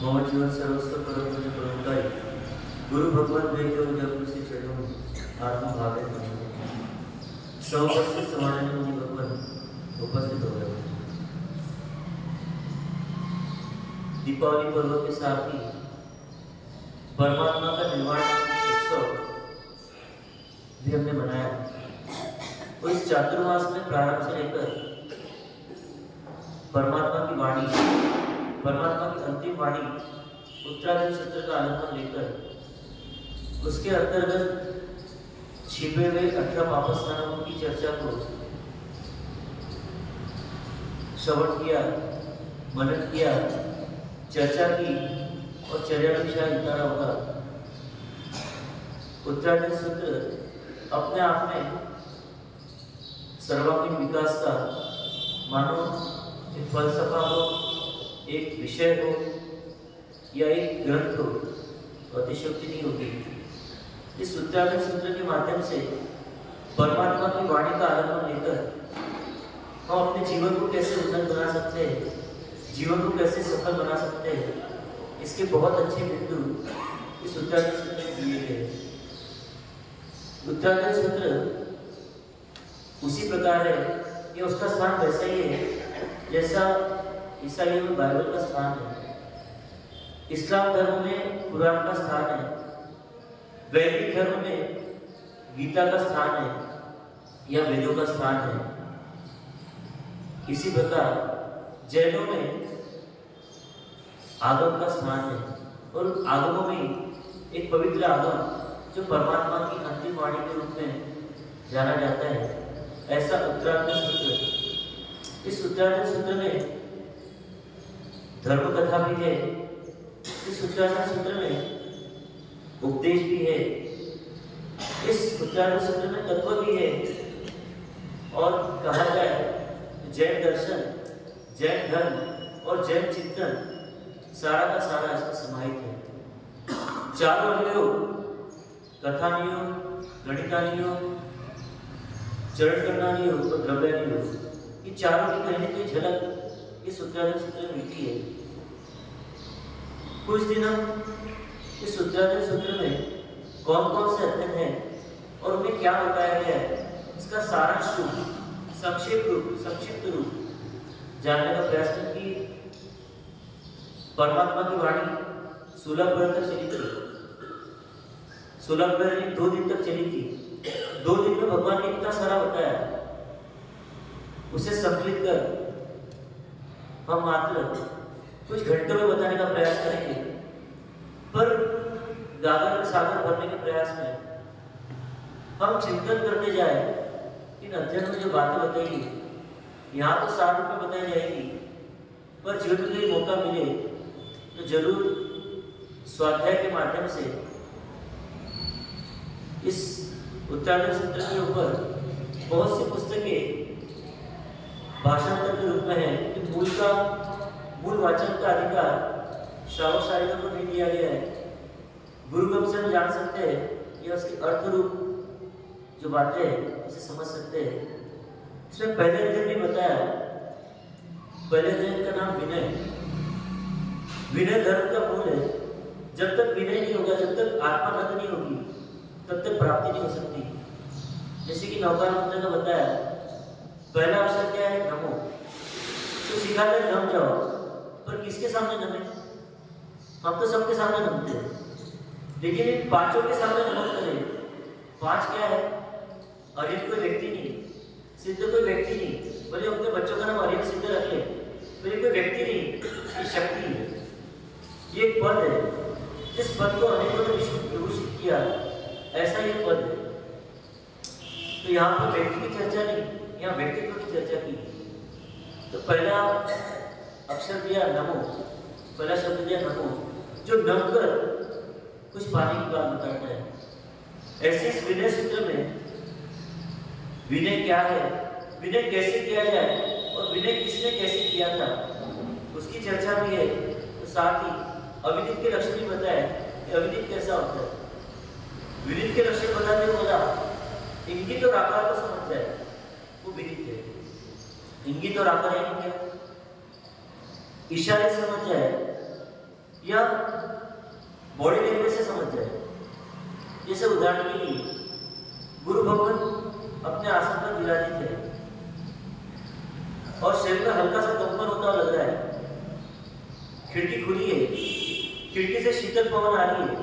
मोहन जीवन सर्वस्व परम पूज्य परमताई गुरु भगवान वे जो जब उसी चरणों में आत्मा भावे सौ वर्ष से समाने मुनि भगवान उपस्थित हो गए। दीपावली पर्व के साथ ही परमात्मा का निर्वाण उत्सव भी हमने मनाया। और इस चातुर्मास में प्रारंभ से लेकर परमात्मा की वाणी परमात्मा की अंतिम वाणी उत्तराखंड सत्र का आलंबन लेकर उसके अंतर्गत छिपे हुए अठारह वापस नामों की चर्चा को श्रवण किया, मनन किया, चर्चा की और चर्या विषय उतारा होगा उत्तराखंड सूत्र अपने आप में सर्वांगीण विकास का मानो एक फलसफा हो एक विषय हो या एक ग्रंथ हो तो अतिशयोक्ति नहीं होगी। इस उत्तराखंड सूत्र के माध्यम से परमात्मा की वाणी का आलंबन लेकर हम अपने जीवन को कैसे उन्नत बना सकते हैं, जीवन को कैसे सफल बना सकते हैं, इसके बहुत अच्छे बिंदु इस उत्तराखंड सूत्र में दिए गए उत्तराखंड सूत्र उसी प्रकार है कि उसका स्थान वैसा ही है, जैसा ईसाइयों में बाइबल का स्थान है। इस्लाम धर्म में कुरान का स्थान है। वैदिक धर्म में गीता का स्थान है या वेदों का स्थान है। इसी प्रकार जैनों में आगम का स्थान है और आगमों में एक पवित्र आगम जो परमात्मा की अंतिम वाणी के रूप में जाना जाता है। ऐसा उत्तराखंड सूत्र इस उत्तराखंड सूत्र में धर्म कथा भी है। इस उच्चारण सूत्र में उपदेश भी है। इस उच्चारण सूत्र में तत्व भी है। और कहा जाए तो जैन दर्शन, जैन धर्म और जैन चिंतन सारा का सारा इसमें समाहित है। चारों अवयव कथानियोग गणितानियोग चरण करनानियोग और द्रव्यानियोग ये चारों की कहीं की झलक इस उत्तराखंड सूत्र में मिलती है। कुछ दिन हम इस उत्तराखंड सूत्र में कौन कौन से अध्ययन हैं और उनमें क्या बताया गया है? इसका सारांश रूप संक्षेप रूप, संक्षिप्त रूप जानने का प्रयास कि परमात्मा की वाणी सुलभ वर्ष तक चली थी सोलह वर्ष दो दिन तक चली थी। दो दिन में भगवान ने इतना सारा बताया। उसे संकलित कर हम मात्र कुछ घंटों में बताने का प्रयास करेंगे। पर गागर सागर भरने के प्रयास में हम चिंतन करते जाए इन अध्ययन में जो बातें बताई यहाँ तो सार रूप में बताई जाएगी, पर जीवन में कोई मौका मिले तो ज़रूर स्वाध्याय के माध्यम से इस उत्तराखंड सूत्र के ऊपर बहुत सी पुस्तकें भाषांतर के रूप में है कि मूल का मूल वाचन का अधिकार श्रावक शायरों को नहीं दिया गया है। गुरु गुरुगम से हम जान सकते हैं या उसके अर्थ रूप जो बातें हैं, उसे समझ सकते हैं। इसमें पहले अध्ययन भी बताया, पहले अध्ययन का नाम विनय। विनय धर्म का मूल है। जब तक विनय नहीं होगा, जब तक आत्मा नंद नहीं होगी, तब तक प्राप्ति नहीं हो सकती। जैसे कि नौकार मंत्र का बताया, पहला अवसर क्या है? नमो। तो सिखाते नम जाओ। पर किसके सामने नमे हम तो सबके सामने नमते हैं। लेकिन इन पाँचों के सामने नमन करें। पाँच क्या है? एक कोई व्यक्ति नहीं सिद्ध कोई व्यक्ति नहीं बोले अपने बच्चों का नाम हरियम सिद्ध रख ले तो ये कोई व्यक्ति नहीं ये शक्ति है। ये एक पद है। जिस पद को अनेकों ने विभूषित किया। ऐसा ये पद है। तो यहाँ पर व्यक्ति की चर्चा नहीं, यहाँ व्यक्तित्व की चर्चा की। तो पहला अक्षर दिया, नमो। पहला शब्द दिया, नमो। जो नम कर कुछ पाने की बात बताता है। ऐसे इस विनय सूत्र में विनय क्या है? विनय कैसे किया जाए? और विनय किसने कैसे किया था? उसकी चर्चा भी है। तो साथ ही अविदित के लक्षण भी बताए। कि अविदित कैसा होता है? विदित के लक्षण बताते बोला, इंगित और आकार को समझ जाए। वो विदित है। इंगित और आकार यानी क्या? इशारे से समझ जाए, या बॉडी लैंग्वेज से समझ जाए, जैसे उदाहरण के लिए, गुरु भगवान अपने आसन पर विराजित है, और शरीर में हल्का सा कंपन होता लग रहा है, खिड़की खुली है, खिड़की से शीतल पवन आ रही है,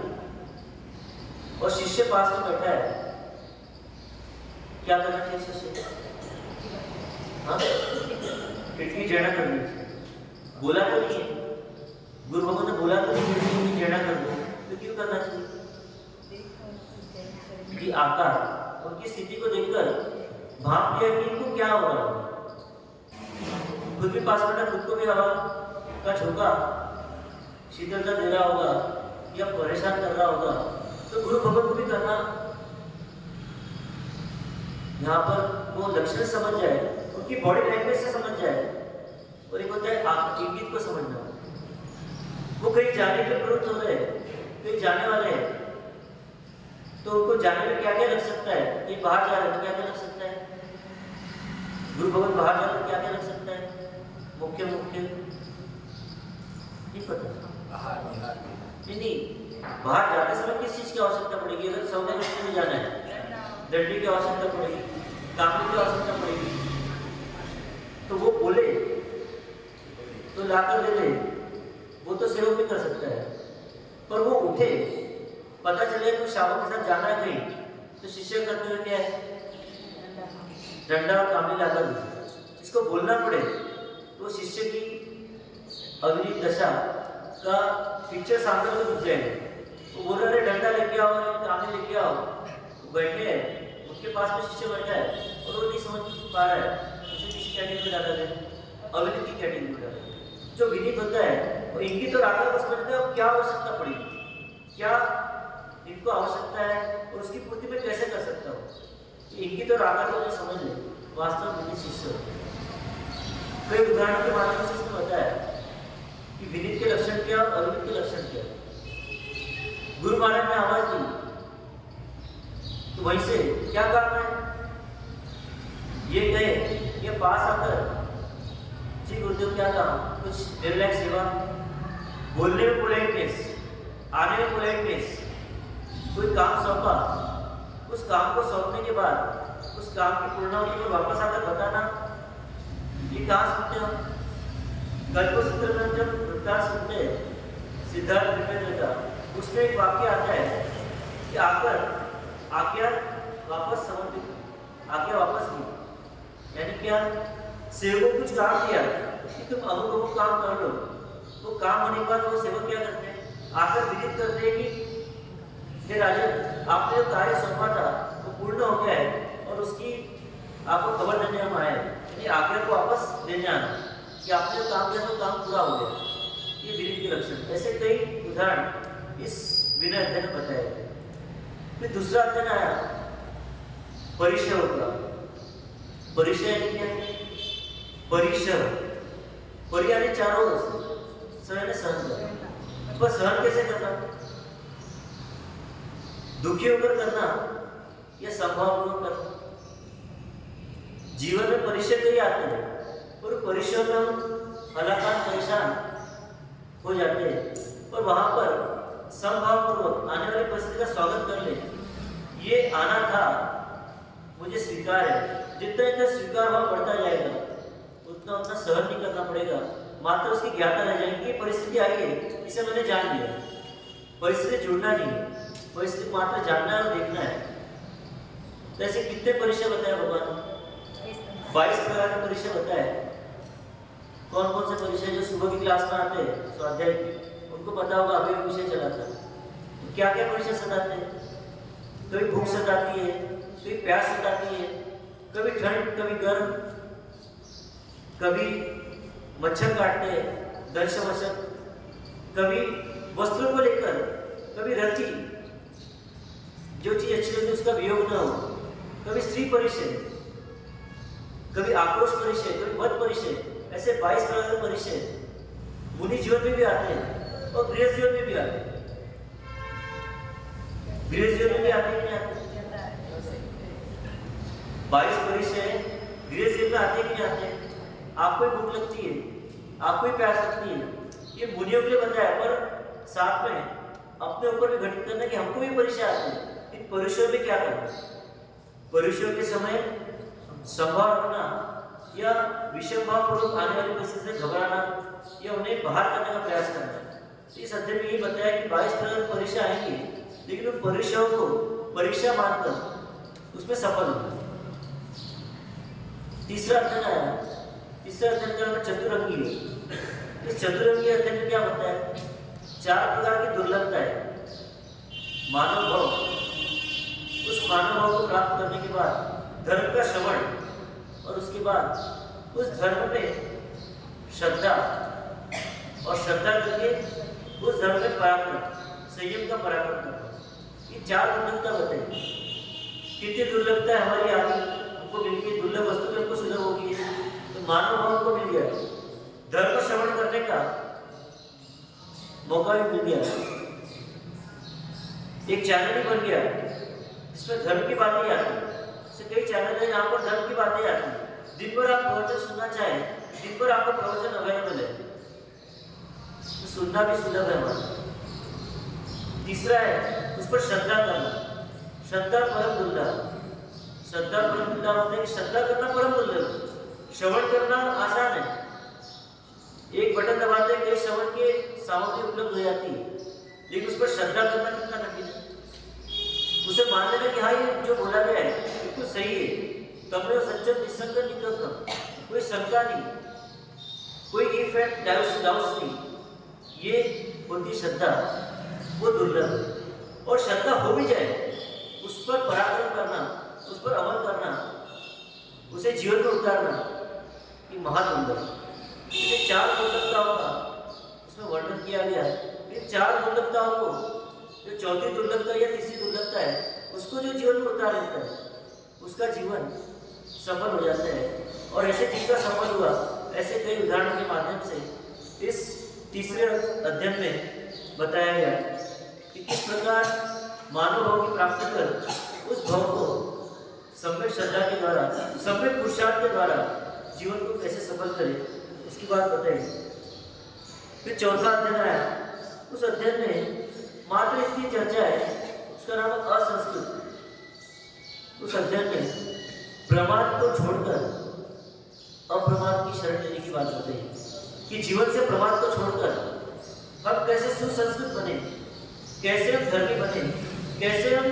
और शिष्य पास में बैठा है, क्या करना चाहिए शिष्य? हाँ? खिड़की जड़ा करनी चाहिए। बोला तो नहीं है। गुरु भगवान ने बोला तो नहीं खिड़की जड़ा कर दो। तो क्यों करना चाहिए? कि आकार उनकी स्थिति को देखकर भाप लिया कि इनको क्या हो रहा होगा? खुद भी पास बैठा, खुद को भी हवा का झोंका शीतलता दे रहा होगा या परेशान कर रहा होगा तो गुरु भगवान को भी करना। यहाँ पर वो लक्षण समझ जाए, उनकी बॉडी लैंग्वेज से समझ जाए और एक होता है आप इंगित को समझना वो कहीं जाने के प्रवृत्त हो रहे हैं कहीं जाने वाले हैं तो उनको जाने में क्या क्या लग सकता है? ये बाहर जा रहे हैं तो क्या क्या लग सकता है? गुरु भगवान बाहर जा रहे क्या क्या लग सकता है? मुख्य मुख्य। नहीं पता नहीं नहीं बाहर जाते समय किस चीज़ की आवश्यकता पड़ेगी? अगर सौदे में जाना है दंडी की आवश्यकता पड़ेगी कामनी की आवश्यकता पड़ेगी तो वो बोले तो लाकर दे दे वो तो सेवक भी कर सकता है। पर वो उठे, पता चले तो शामों के साथ जाना है कहीं। तो शिष्य करते हुए क्या है? डंडा और कामनी लाकर इसको बोलना पड़े। तो शिष्य की अग्नि दशा का पिक्चर सामने में दिख जाएगा वो बोल रहे डंडा लेके आओ कामनी लेके आओ। बैठे हैं उसके पास में शिष्य बैठा है और वो नहीं समझ पा रहा है। उसे किसी कैटेगरी में डाला जाए अग्नि की कैटेगरी में डाला जो विनीत होता है, वो इनकी तो राधा को समझता है क्या आवश्यकता पड़ेगी क्या इनको आवश्यकता है, और उसकी पूर्ति में कैसे कर सकता हूँ? इनकी तो राधा को जो समझ ले, वास्तव में शिष्य होते कई उदाहरणों के माध्यम से इसने बताया कि विनीत के लक्षण क्या और अविनीत के लक्षण क्या? गुरु महाराज ने आवाज़ दी तो वहीं से क्या काम है? ये गए, ये पास आकर जी गुरुदेव, क्या काम कुछ रिलैक्स सेवा? बोलने में पोलाइटनेस आने में पोलाइटनेस कोई काम सौंपा? उस काम को सौंपने के बाद, उस काम की पूर्णावधि में वापस आकर बताना? ये कहाँ सुनते हो? कल्पसूत्र में जब? वृत्तांत सुनते सिद्धार्थ विवेक का उसमें एक वाक्य आता है कि आकर, आज्ञा वापस समर्पित आज्ञा वापस ली यानी क्या? सेवकों कुछ काम दिया कि तुम अनुभव काम कर लो। तो काम होने के बाद वो सेवक क्या करते हैं? आकर विदित करते हैं कि, हे राजन आपने जो कार्य सौंपा था, वो पूर्ण हो गया है और उसकी आपको खबर देने हम आए यानी आज्ञा को वापस लेने आना कि आपने जो काम किया तो काम पूरा हो गया। ये विनय के लक्षण ऐसे कई उदाहरण इस विनय अध्ययन गए फिर दूसरा अध्ययन आया। परिचय होगा। परिचय यानी परिचय परि यानी चारों सहन सहन पर सहन कैसे करना? दुखी होकर करना या संभावपूर्वक करना? जीवन में परिचय कई आते हैं और परिचय में हलाकान परेशान हो जाते हैं। और वहाँ पर संभावपूर्वक आने वाली परिस्थिति का स्वागत कर ले। ये आना था, मुझे स्वीकार है। जितना इतना स्वीकार वहाँ बढ़ता जाएगा। उतना उतना सहन नहीं करना पड़ेगा। मात्र उसकी ज्ञाता रह जाएगी परिस्थिति आई है इसे मैंने जान लिया। परिस्थिति जुड़ना नहीं है परिस्थिति मात्र जानना और देखना है। तो ऐसे कितने परिचय बताए भगवान? बाईस प्रकार का परिचय होता है कौन कौन से परिचय जो सुबह की क्लास में आते हैं? स्वाध्याय उनको पता होगा अभी विषय चला था। तो क्या क्या परिचय सताते हैं? कभी भूख सताती है कभी प्यास सताती है कभी ठंड कभी गर्म। कभी मच्छर काटते हैं दर्श मच्छर कभी वस्त्रों को लेकर, कभी रति जो चीज़ अच्छी लगती है, उसका वियोग न हो। कभी स्त्री परिचय, कभी आक्रोश परिचय, कभी मत परिचय, ऐसे बाईस प्रकार के परिचय। मुनि जीवन में भी आते हैं और गृह जीवन में भी आते हैं। गृह जीवन में भी आते हैं बाईस परिचय, गृह जीवन में आते हैं कि नहीं आते? आपको ही भूख लगती है, आपको ही प्यास लगती है। ये मुनियों के लिए बताया पर साथ में अपने ऊपर भी घटित करना कि हमको भी परिचय आते हैं। इन परिचयों में क्या करना परिचयों के समय संभाव रखना या विषम भाव पूर्वक आने वाली परिस्थिति से घबराना या उन्हें बाहर करने का प्रयास करना। तो इस अध्ययन में ये बताया कि बाईस की परीक्षा आएँगी, लेकिन उन परीक्षाओं को परीक्षा मानकर उसमें सफल होना। तीसरा अध्ययन आया। तीसरा अध्ययन नाम चतुरंगी है। इस चतुरंगी अध्ययन क्या होता है? चार प्रकार की दुर्लभता है। मानव भाव। उस मानव भाव को प्राप्त करने के बाद धर्म का श्रवण और उसके बाद उस धर्म में श्रद्धा और श्रद्धा करके उस धर्म में पराक्रम, संयम का पराक्रम करना। ये चार दुर्लभता बताई। कितनी दुर्लभता है हमारी आगे हमको मिल गई दुर्लभ वस्तु भी हमको सुलभ होगी मानव भाव को मिल गया। धर्म श्रवण करने का मौका भी मिल गया। एक चैनल भी बन गया। जिसमें धर्म की बातें आती जैसे कई चैनल है, जहाँ पर धर्म की बातें आती है। दिन भर आप प्रवचन सुनना चाहें, दिन भर आपको प्रवचन अवेलेबल है। तो सुनना भी सुलभ है हमारा। तीसरा है, उस पर श्रद्धा करना। श्रद्धा परम दुर्लभ। श्रद्धा परम दुर्लभ होता है कि श्रद्धा करना परम दुर्लभ। श्रवण करना आसान है। एक बटन दबाते हैं श्रवण के सामग्री उपलब्ध हो जाती है। लेकिन उस पर श्रद्धा करना कितना कठिन है? उसे मान लेना कि हाँ ये जो बोला गया है बिल्कुल तो सही है। तब में सज्जन निसंग निकलता कोई शंका नहीं। कोई इफ़ेक्ट डाउट्स डाउस नहीं। ये होती श्रद्धा, वो दुर्लभ। और श्रद्धा हो भी जाए, उस पर पराक्रम करना, उस पर अमल करना, उसे जीवन में उतारना महादुर्लभ ये चार दुर्लभताओं का उसमें वर्णन किया गया। है इन चार दुर्लभताओं को, जो चौथी दुर्लभता या तीसरी दुर्लभता है, उसको जो जीवन में उतार लेता है, उसका जीवन सफल हो जाता है। और ऐसे जिनका सफल हुआ, ऐसे कई उदाहरणों के माध्यम से इस तीसरे अध्ययन में बताया गया कि किस प्रकार मानव भाव की प्राप्ति कर उस भाव को सम्यक श्रद्धा के द्वारा सम्यक पुरुषार्थ के द्वारा जीवन को कैसे सफल करें उसकी बात बताई फिर चौथा अध्ययन आया। उस अध्ययन में मात्र इतनी चर्चा है, उसका नाम असंस्कृत। उस अध्ययन में प्रमाद को छोड़कर अप्रमाद की शरण लेने की बात होती है, कि जीवन से प्रमाद को छोड़कर हम कैसे सुसंस्कृत बने, कैसे हम धर्मी बने, कैसे हम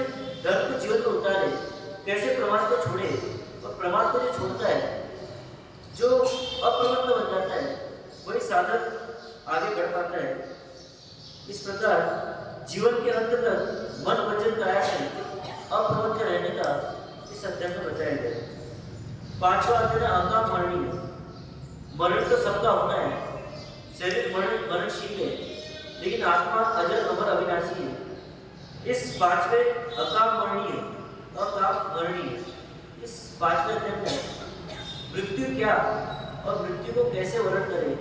धर्म को जीवन में उतारे, कैसे प्रमाद को छोड़े। और प्रमाद को जो छोड़ता है जो अप्रमत्त बन जाता है, वही साधक आगे बढ़ पाता है। इस प्रकार जीवन के अंत तक मन वचन काया से अप्रमत्त रहने का इस अध्ययन में बताया गया है। पांचवा अध्ययन आकाम मरणीय मरण तो सबका होना है। शरीर मरण, मरणशील है। लेकिन आत्मा अजर अमर अविनाशी है। इस पांचवे अकाम मरणीय अकाम मरणीय इस पांचवे अध्ययन में मृत्यु क्या? और मृत्यु को कैसे वर्ण करें?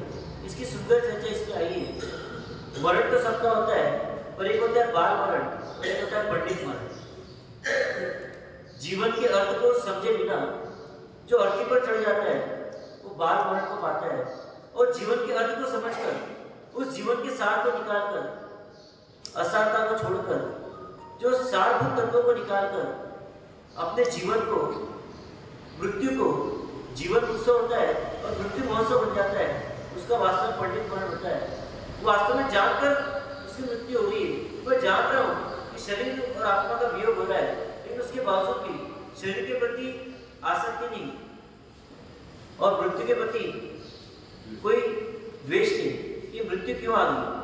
इसकी सुंदर चर्चा इसमें आई है। वर्ण तो सबका होता है, पर एक होता है बाल मरण और एक होता है पंडित मरण जीवन के अर्थ को समझे बिना जो अर्थी पर चढ़ जाता है, वो बाल मरण को पाता है। और जीवन के अर्थ को समझकर, उस जीवन के सार को निकालकर, असारता को छोड़कर, जो सारभूत तत्वों को निकालकर, अपने जीवन को, मृत्यु को जीवन उत्सव होता है और मृत्यु महोत्सव बन जाता है। उसका वास्तव में पंडित मरण होता है। वास्तव में जानकर उसकी मृत्यु हो रही है। मैं जान रहा हूँ कि शरीर और आत्मा का वियोग हो रहा है, लेकिन उसके बावजूद भी शरीर के प्रति आसक्ति नहीं और मृत्यु के प्रति कोई द्वेष नहीं ये मृत्यु क्यों आ गई।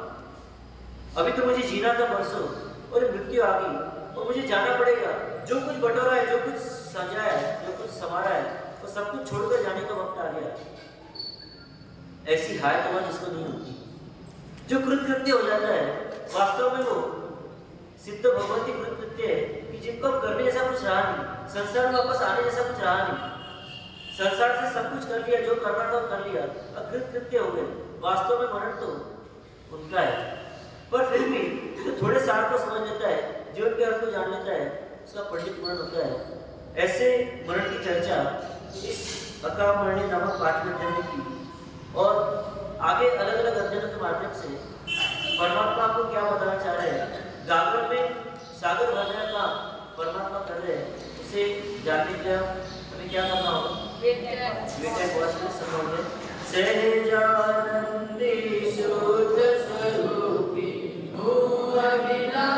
अभी तो मुझे जीना था परसों और मृत्यु आ गई और मुझे जाना पड़ेगा। जो कुछ बटोरा है, जो कुछ सजाया है, जो कुछ संवारा है वो सब कुछ छोड़कर जाने का वक्त आ गया। ऐसी हाय तो जिसको नहीं होती। जो कृतकृत्य हो जाता है, वास्तव में वो सिद्ध भगवती कृतकृत्य है कि जिनको करने जैसा कुछ रहा नहीं, संसार में वापस आने जैसा कुछ रहा नहीं। संसार से सब कुछ कर लिया, जो करना था कर लिया अकृत कृत्य हो गए। वास्तव में मरण तो उनका है। पर फिर भी जो थोड़े सार को समझ लेता है, जीवन के अर्थ को जान लेता है, उसका पंडित मरण होता है। ऐसे मरण की चर्चा अकामरणी नामक पाँचवें अध्ययन में की। और आगे अलग अलग अध्ययनों के माध्यम से परमात्मा को क्या बताना चाह रहे हैं? गागर में सागर भरने का परमात्मा कर रहे हैं। उसे जाति के हमें क्या करना होगा? सहजानंदी शुद्ध स्वरूपी भूमिला